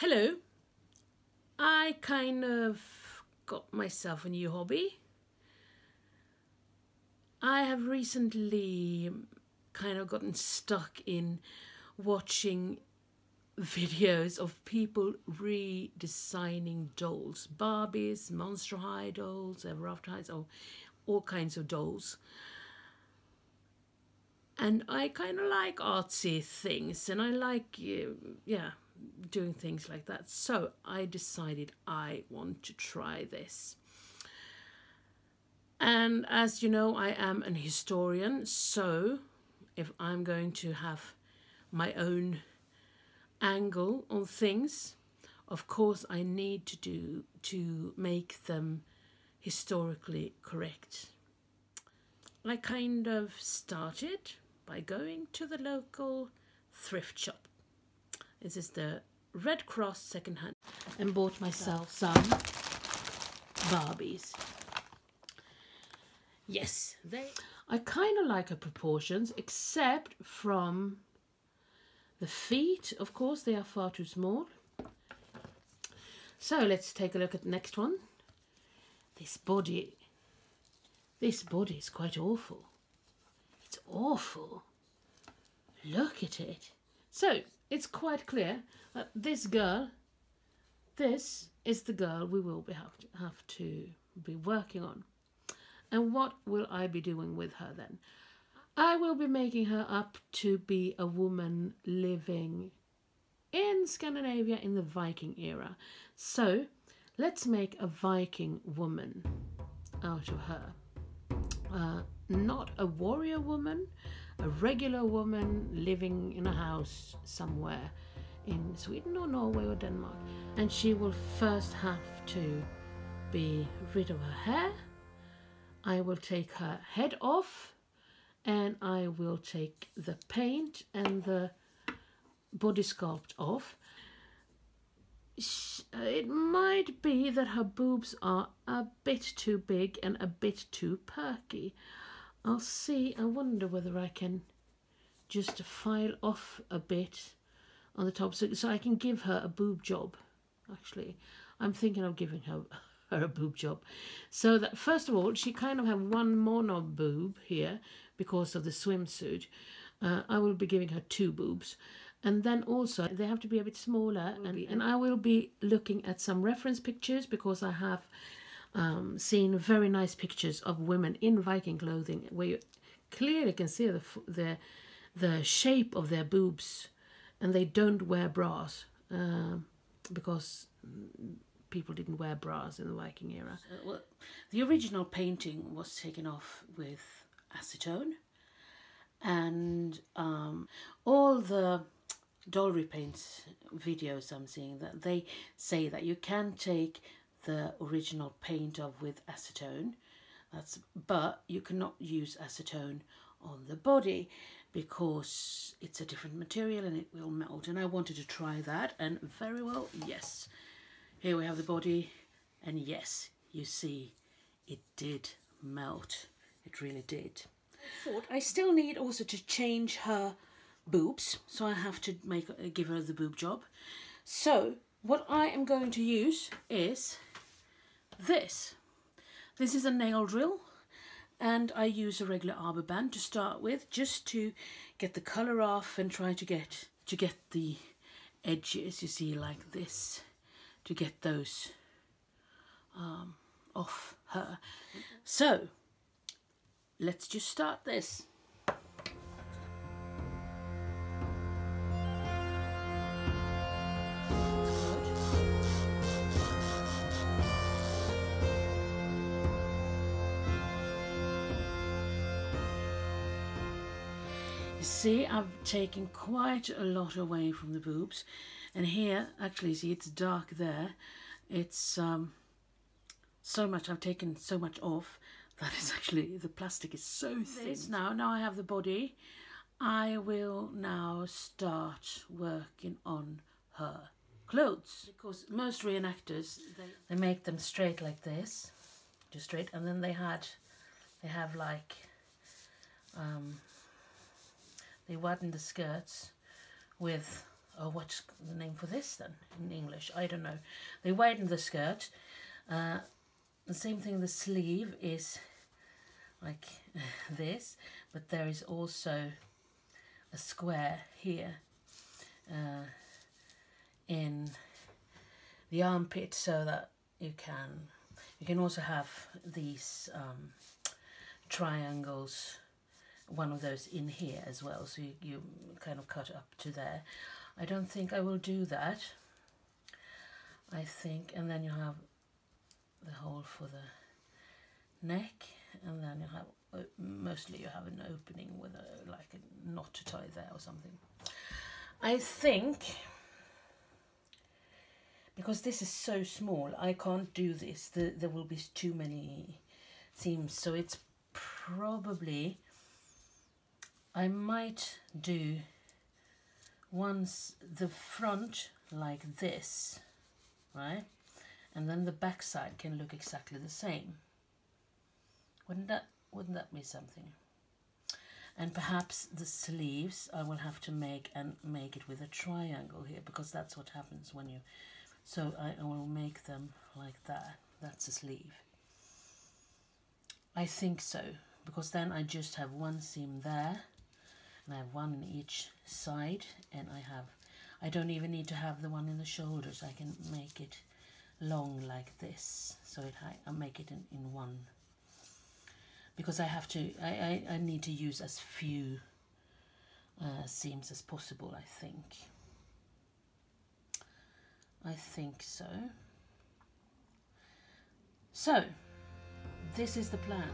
Hello. I kind of got myself a new hobby. I have recently kind of gotten stuck in watching videos of people redesigning dolls Barbies, Monster High dolls, Ever After Highs, or all kinds of dolls. And I kind of like artsy things and I like, uh, yeah, doing things like that. So I decided I want to try this. And as you know, I am an historian, so if I'm going to have my own angle on things, of course I need to do to make them historically correct. I kind of started by going to the local thrift shop. This is the Red Cross secondhand and bought myself some Barbies. Yes, they. I kind of like her proportions, except from the feet. Of course, they are far too small. So let's take a look at the next one. This body. This body is quite awful. It's awful. Look at it. So it's quite clear that this girl, this is the girl we will be have to, have to be working on. And what will I be doing with her then? I will be making her up to be a woman living in Scandinavia in the Viking era. So let's make a Viking woman out of her. Uh, not a warrior woman, a regular woman living in a house somewhere in Sweden or Norway or Denmark. And she will first have to be rid of her hair. I will take her head off and I will take the paint and the body sculpt off. It might be that her boobs are a bit too big and a bit too perky. I'll see. I wonder whether I can just file off a bit on the top so, so I can give her a boob job. Actually, I'm thinking of giving her her a boob job. So that first of all, she kind of have one mono boob here because of the swimsuit. Uh, I will be giving her two boobs. And then also they have to be a bit smaller and, and I will be looking at some reference pictures because I have um, seen very nice pictures of women in Viking clothing where you clearly can see the, the, the shape of their boobs and they don't wear bras uh, because people didn't wear bras in the Viking era. So, well, the original painting was taken off with acetone and um, all the doll repaints videos I'm seeing that they say that you can take the original paint of with acetone. That's but you cannot use acetone on the body because it's a different material and it will melt. And I wanted to try that and very well yes. Here we have the body and yes you see it did melt. It really did. I still need also to change her boobs so I have to make give her the boob job. So what I am going to use is this. This is a nail drill and I use a regular arbor band to start with just to get the colour off and try to get to get the edges you see like this to get those um, off her. So let's just start this. See I've taken quite a lot away from the boobs. And here actually see it's dark there. It's um, so much I've taken so much off that is actually the plastic is so thin. now. Now I have the body. I will now start working on her clothes. Because most reenactors they, they make them straight like this. Just straight. And then they had they have like um, they widen the skirts with oh, what's the name for this then in English? I don't know. They widen the skirt. Uh, the same thing, the sleeve is like this, but there is also a square here uh, in the armpit so that you can you can also have these um, triangles one of those in here as well so you, you kind of cut up to there. I don't think I will do that. I think and then you have the hole for the neck and then you have uh, mostly you have an opening with a like a knot to tie there or something. I think because this is so small I can't do this. The, there will be too many seams so it's probably I might do once the front like this right? And then the back side can look exactly the same. Wouldn't that wouldn't that be something? And perhaps the sleeves I will have to make and make it with a triangle here because that's what happens when you so I, I will make them like that. That's a sleeve. I think so because then I just have one seam there I have one in each side and I have I don't even need to have the one in the shoulders. I can make it long like this. So it I, I make it in, in one. Because I have to I, I, I need to use as few uh, seams as possible I think. I think so. So this is the plan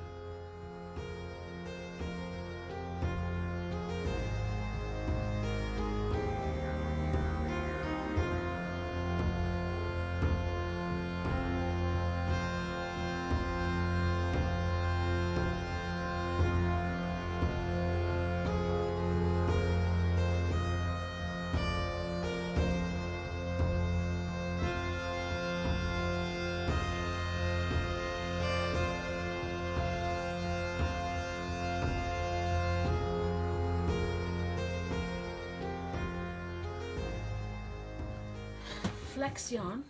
flax yarn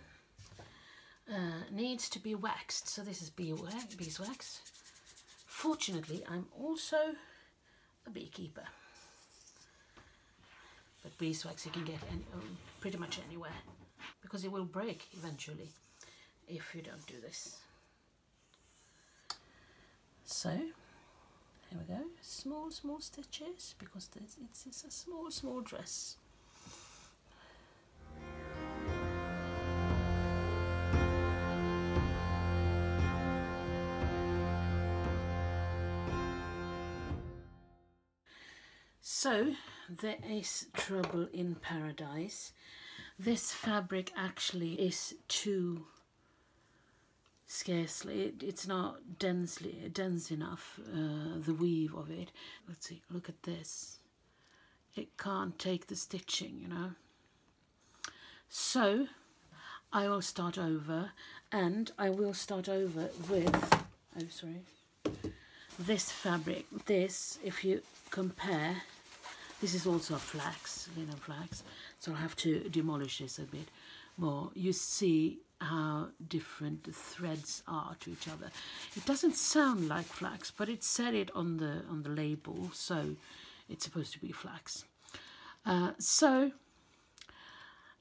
uh, needs to be waxed. So this is beeswax. Fortunately, I'm also a beekeeper. But beeswax you can get any, um, pretty much anywhere because it will break eventually if you don't do this. So here we go, small, small stitches because it's, it's a small, small dress. So there is trouble in paradise. This fabric actually is too scarcely it, it's not densely dense enough uh, the weave of it. Let's see look at this. It can't take the stitching you know. So I will start over and I will start over with oh sorry this fabric. This if you compare this is also a flax, linen flax, so I'll have to demolish this a bit more. You see how different the threads are to each other. It doesn't sound like flax, but it said it on the on the label, so it's supposed to be flax. Uh, so,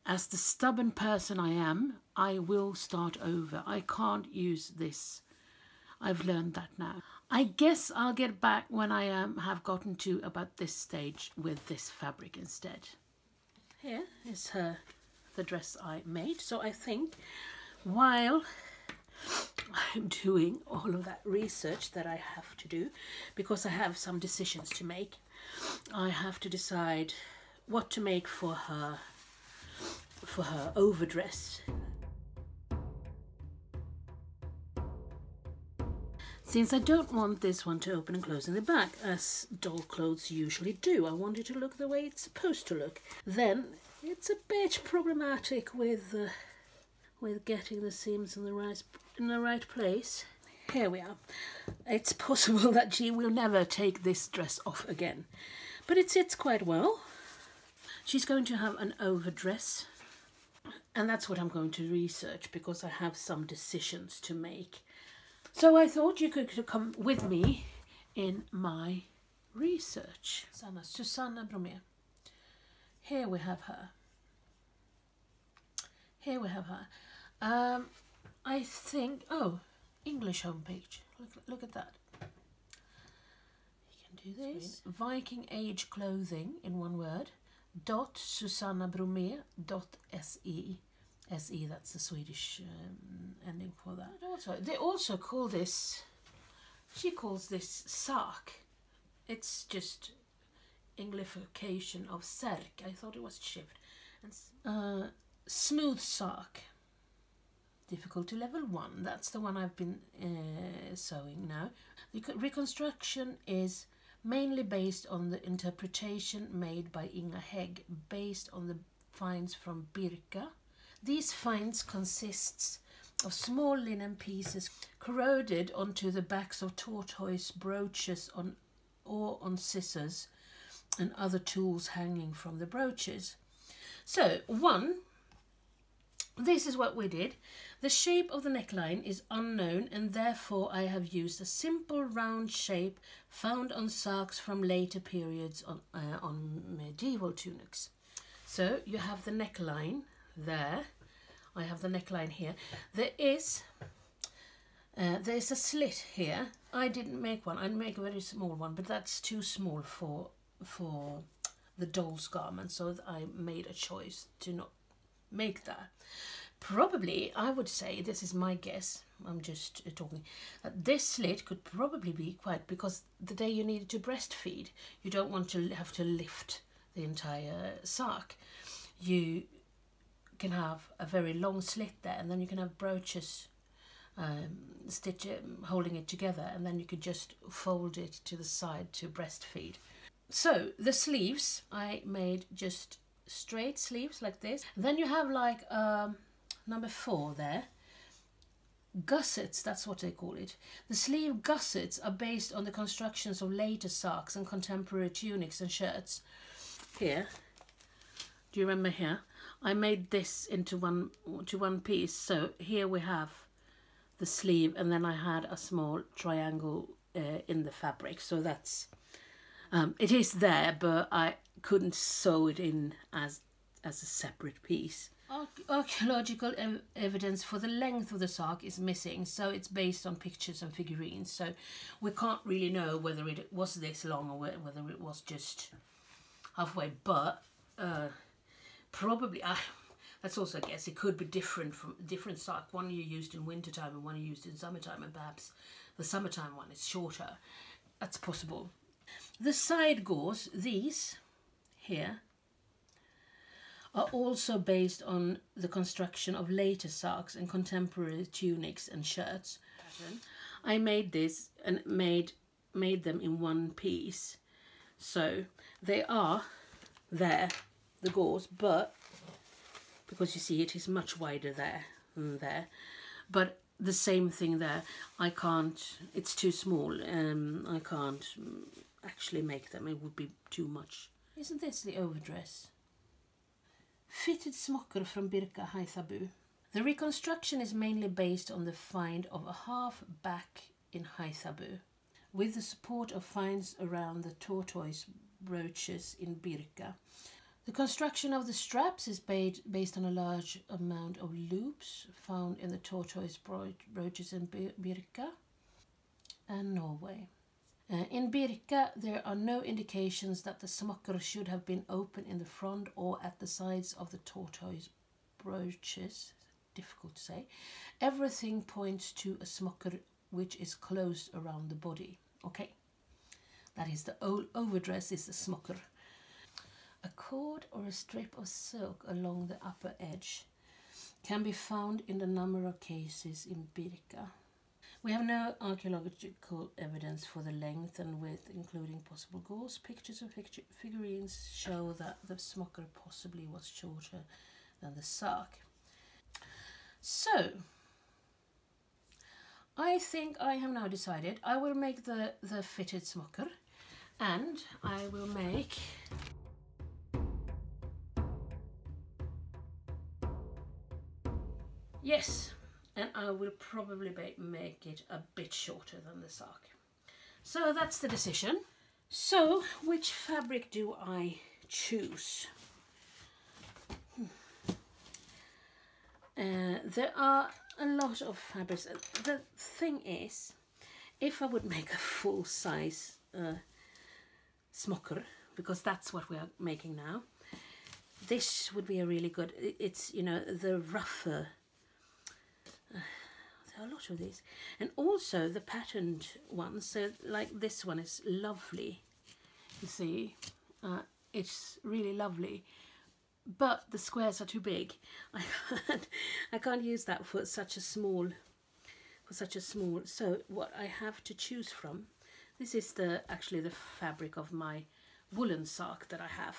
as the stubborn person I am, I will start over. I can't use this. I've learned that now. I guess I'll get back when I um, have gotten to about this stage with this fabric instead. Here is her, the dress I made. So I think while I'm doing all of that research that I have to do, because I have some decisions to make, I have to decide what to make for her for her overdress Since I don't want this one to open and close in the back, as doll clothes usually do, I want it to look the way it's supposed to look. Then it's a bit problematic with uh, with getting the seams in the right in the right place. Here we are. It's possible that she will never take this dress off again, but it sits quite well. She's going to have an overdress, and that's what I'm going to research because I have some decisions to make. So I thought you could come with me in my research. Susanna, Susanna Broomé. Here we have her. Here we have her. Um, I think, oh, English homepage. Look, look at that. You can do this. Viking Age Clothing in one word. Dot Susanna Broomé dot se. Se, that's the Swedish um, ending for that. Also, they also call this, she calls this sark. It's just Englification of särk. I thought it was shift. And, uh, smooth sark. Difficulty level 1. That's the one I've been uh, sewing now. The reconstruction is mainly based on the interpretation made by Inga Hägg based on the finds from Birka. These finds consists of small linen pieces corroded onto the backs of tortoise brooches on or on scissors and other tools hanging from the brooches. So, one, this is what we did. The shape of the neckline is unknown and therefore I have used a simple round shape found on sarks from later periods on, uh, on medieval tunics. So you have the neckline there. I have the neckline here. There is uh, there's a slit here. I didn't make one. I'd make a very small one, but that's too small for for the doll's garment, so I made a choice to not make that. Probably, I would say, this is my guess, I'm just uh, talking, that this slit could probably be quite, because the day you needed to breastfeed, you don't want to have to lift the entire sark. You can have a very long slit there, and then you can have brooches um, stitch it, holding it together, and then you could just fold it to the side to breastfeed. So the sleeves, I made just straight sleeves like this. Then you have like um, number four there. Gussets, that's what they call it. The sleeve gussets are based on the constructions of later sarks and contemporary tunics and shirts. Here, do you remember here? I made this into one to one piece. So here we have the sleeve, and then I had a small triangle uh, in the fabric. So that's um, it is there, but I couldn't sew it in as as a separate piece. Archaeological ev evidence for the length of the sark is missing, so it's based on pictures and figurines. So we can't really know whether it was this long or whether it was just halfway. But uh, probably, I, that's also a guess. It could be different from different sark. One you used in wintertime and one you used in summertime, and perhaps the summertime one is shorter. That's possible. The side gores, these here, are also based on the construction of later sarks and contemporary tunics and shirts. Pattern. I made this and made made them in one piece. So they are there, the gores, but because you see it is much wider there than there. But the same thing there. I can't, it's too small. Um, I can't actually make them. It would be too much. Isn't this the overdress? Fitted smocker from Birka Haithabu. The reconstruction is mainly based on the find of a half back in Haithabu, with the support of finds around the tortoise brooches in Birka. The construction of the straps is based on a large amount of loops found in the tortoise brooches in Birka and Norway. Uh, in Birka, there are no indications that the smocker should have been open in the front or at the sides of the tortoise brooches. Difficult to say. Everything points to a smocker which is closed around the body. Okay, that is the overdress is the smocker. A cord or a strip of silk along the upper edge can be found in a number of cases in Birka. We have no archaeological evidence for the length and width, including possible gores. Pictures and figurines show that the smocker possibly was shorter than the sark. So, I think I have now decided I will make the, the fitted smocker and I will make Yes, and I will probably make it a bit shorter than the sark. So that's the decision. So, which fabric do I choose? Hmm. Uh, there are a lot of fabrics. Uh, The thing is, if I would make a full size uh, smocker, because that's what we are making now, this would be a really good. It's you know the rougher. there are a lot of these, and also the patterned ones. So like this one is lovely. You see, uh, it's really lovely, but the squares are too big. I can't. I can't use that for such a small. For such a small. So what I have to choose from. This is the actually the fabric of my woolen sock that I have.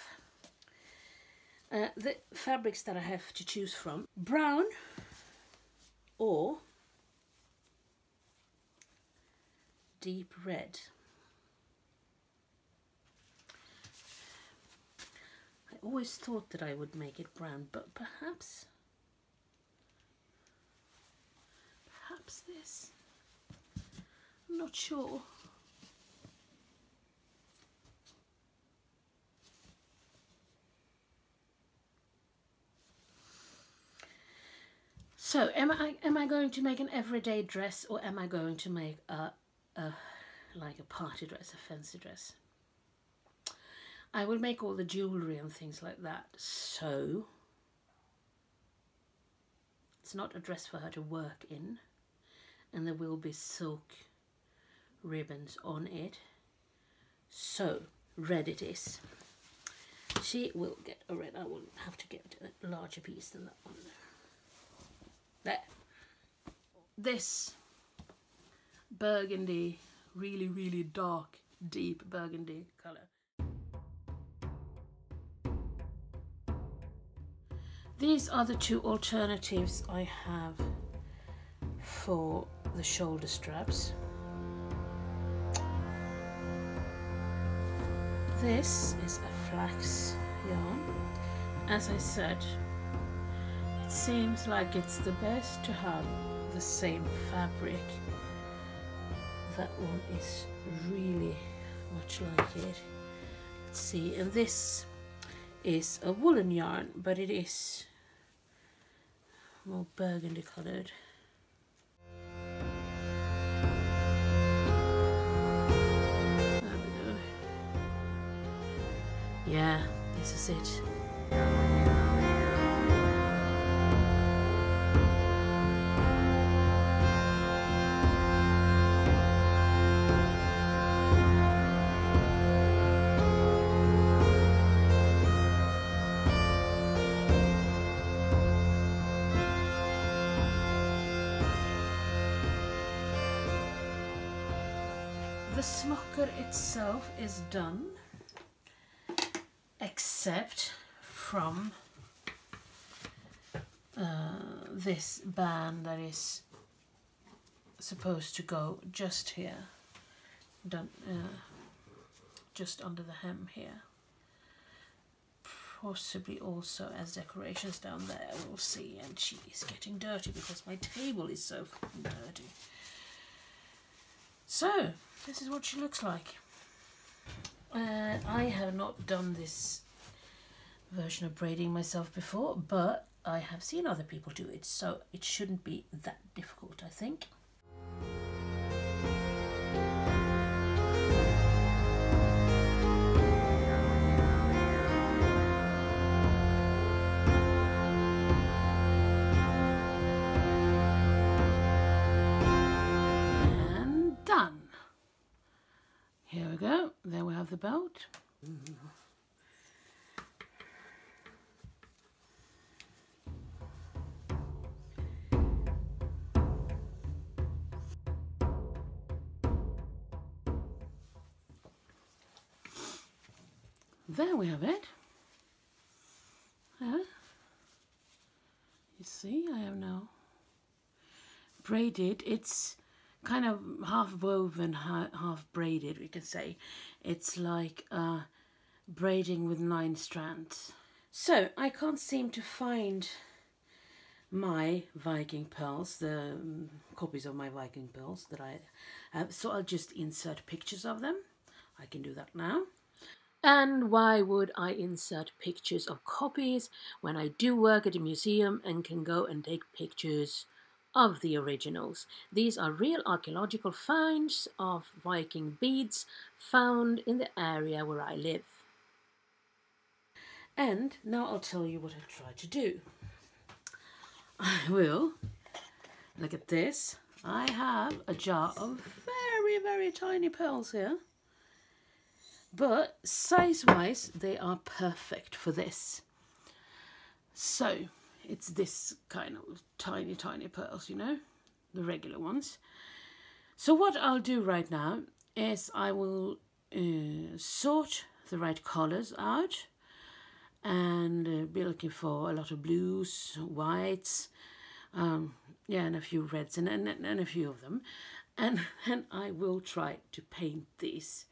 Uh, the fabrics that I have to choose from brown or deep red. I always thought that I would make it brown, but perhaps perhaps this. I'm not sure. So, am I am I going to make an everyday dress or am I going to make a, a like a party dress, a fancy dress? I will make all the jewelry and things like that. So, it's not a dress for her to work in, and there will be silk ribbons on it. So, red it is. She will get a red. I will have to get a larger piece than that one. There. This burgundy, really, really dark, deep burgundy colour. These are the two alternatives I have for the shoulder straps. This is a flax yarn. As I said, seems like it's the best to have the same fabric. That one is really much like it. Let's see, and this is a woolen yarn, but it is more burgundy coloured. There we go. Yeah, this is it. The smocker itself is done, except from uh, this band that is supposed to go just here, done uh, just under the hem here. Possibly also as decorations down there, we'll see. And she is getting dirty because my table is so dirty. So, this is what she looks like. Uh, I have not done this version of braiding myself before, but I have seen other people do it, so it shouldn't be that difficult, I think. There we have the belt. There we have it. Yeah. You see, I have now braided. It's kind of half woven, half braided, we could say. It's like uh, braiding with nine strands. So I can't seem to find my Viking pearls, the um, copies of my Viking pearls that I have. So I'll just insert pictures of them. I can do that now. And why would I insert pictures of copies when I do work at a museum and can go and take pictures of the originals? These are real archaeological finds of Viking beads found in the area where I live. And now I'll tell you what I'll try to do. I will look at this. I have a jar of very, very tiny pearls here. But size-wise, they are perfect for this. So, it's this kind of tiny, tiny pearls, you know, the regular ones. So what I'll do right now is I will uh, sort the right colours out and uh, be looking for a lot of blues, whites, um, yeah, and a few reds and, and, and a few of them. And then I will try to paint these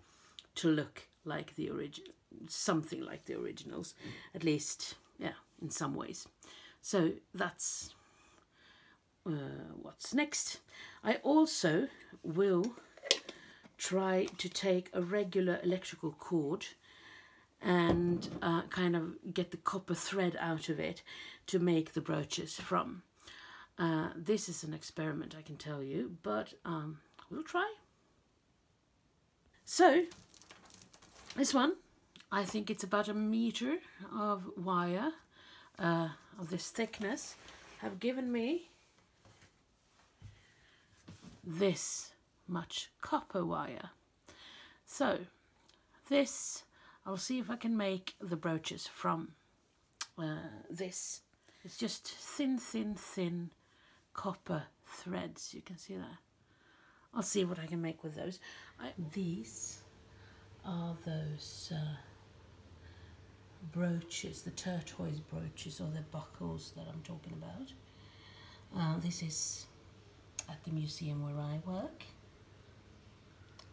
to look like the original, something like the originals, at least, yeah, in some ways. So that's uh, what's next. I also will try to take a regular electrical cord and uh, kind of get the copper thread out of it to make the brooches from. Uh, this is an experiment, I can tell you, but um, we'll try. So, this one, I think it's about a meter of wire uh, of this thickness, have given me this much copper wire. So, this, I'll see if I can make the brooches from uh, this. It's just thin, thin, thin copper threads. You can see that. I'll see what I can make with those. I, these are those uh, brooches, the tortoise brooches or the buckles that I'm talking about. Uh, this is at the museum where I work.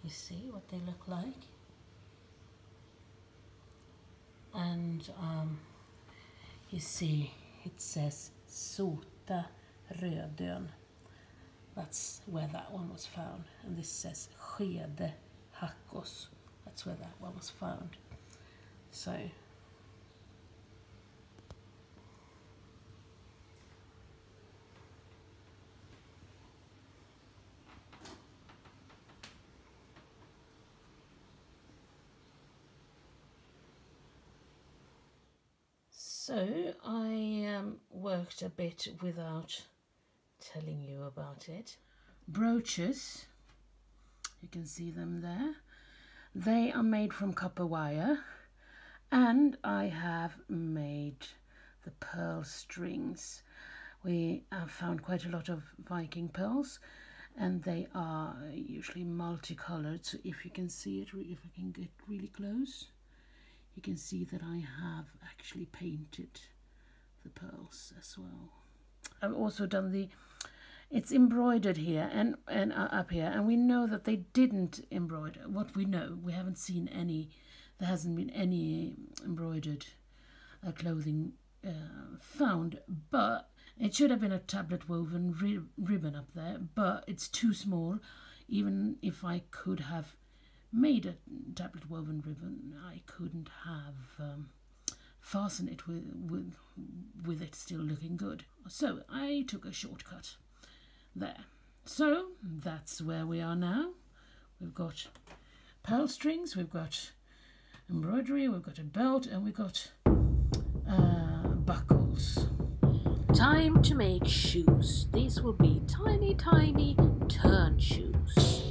You see what they look like. And um, you see it says Sota Rödön. That's where that one was found. And this says Skede Hackås. That's where that one was found. So So I um, worked a bit without telling you about it. Brooches, you can see them there. They are made from copper wire and I have made the pearl strings. We have found quite a lot of Viking pearls and they are usually multicolored so if you can see it, if I can get really close you can see that I have actually painted the pearls as well. I've also done the it's embroidered here and and uh, up here and we know that they didn't embroider what we know we haven't seen any there hasn't been any embroidered uh, clothing uh, found but it should have been a tablet woven ri ribbon up there but it's too small even if I could have made a tablet woven ribbon, I couldn't have um, fastened it with, with, with it still looking good. So I took a shortcut there. So that's where we are now. We've got pearl strings, we've got embroidery, we've got a belt, and we've got uh, buckles. Time to make shoes. These will be tiny, tiny turn shoes.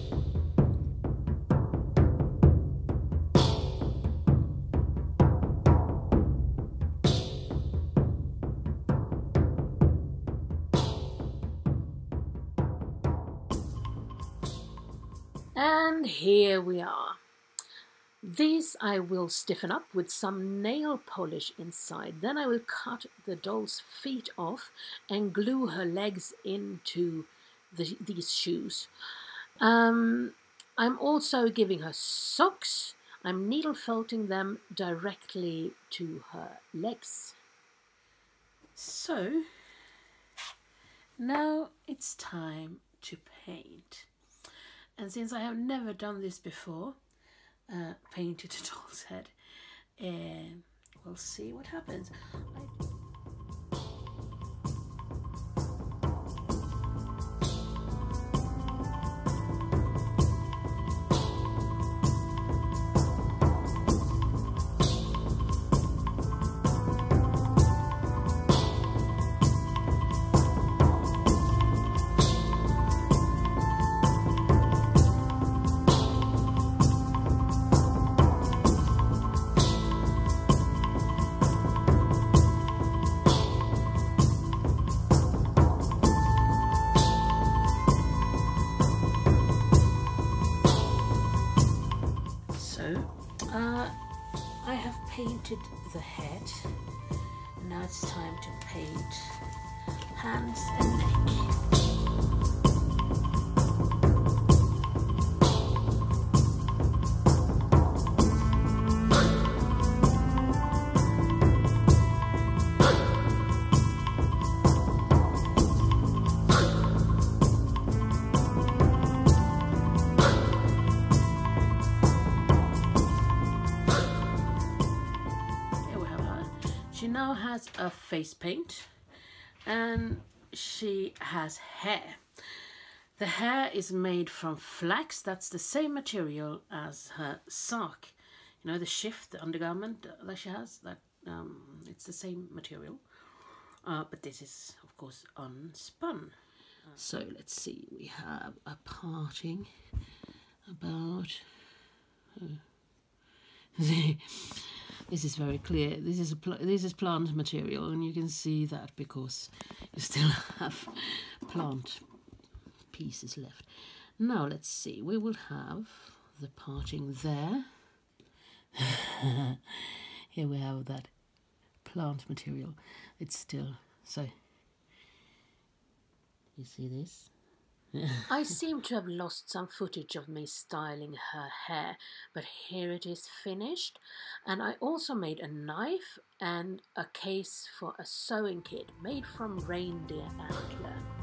Here we are. These I will stiffen up with some nail polish inside. Then I will cut the doll's feet off and glue her legs into the, these shoes. Um, I'm also giving her socks. I'm needle felting them directly to her legs. So, now it's time to paint. And since I have never done this before, uh, painted a doll's head, uh, we'll see what happens. I have painted the head. Now it's time to paint hands and neck. Has a face paint and she has hair. The hair is made from flax, that's the same material as her sark. You know, the shift, the undergarment that she has, that um, it's the same material. Uh, but this is, of course, unspun. So let's see, we have a parting about... Oh. This is very clear. This is a this is plant material, and you can see that because you still have plant pieces left. Now let's see. We will have the parting there. Here we have that plant material. It's still so. You see this? I seem to have lost some footage of me styling her hair, but here it is finished. And I also made a knife and a case for a sewing kit made from reindeer antler.